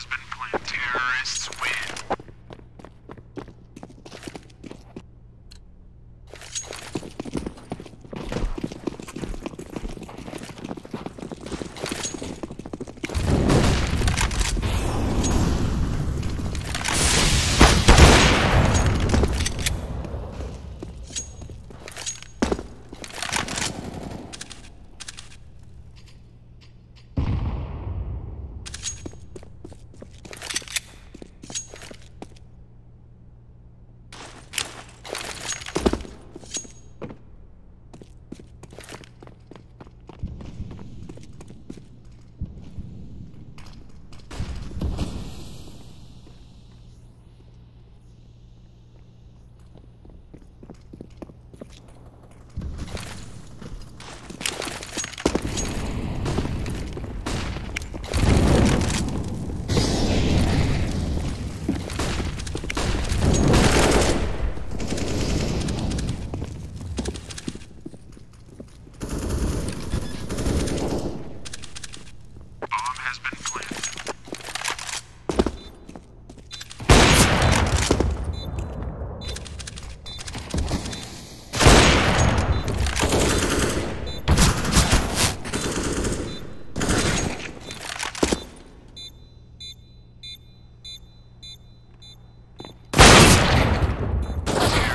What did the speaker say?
has been planned. Terrorists.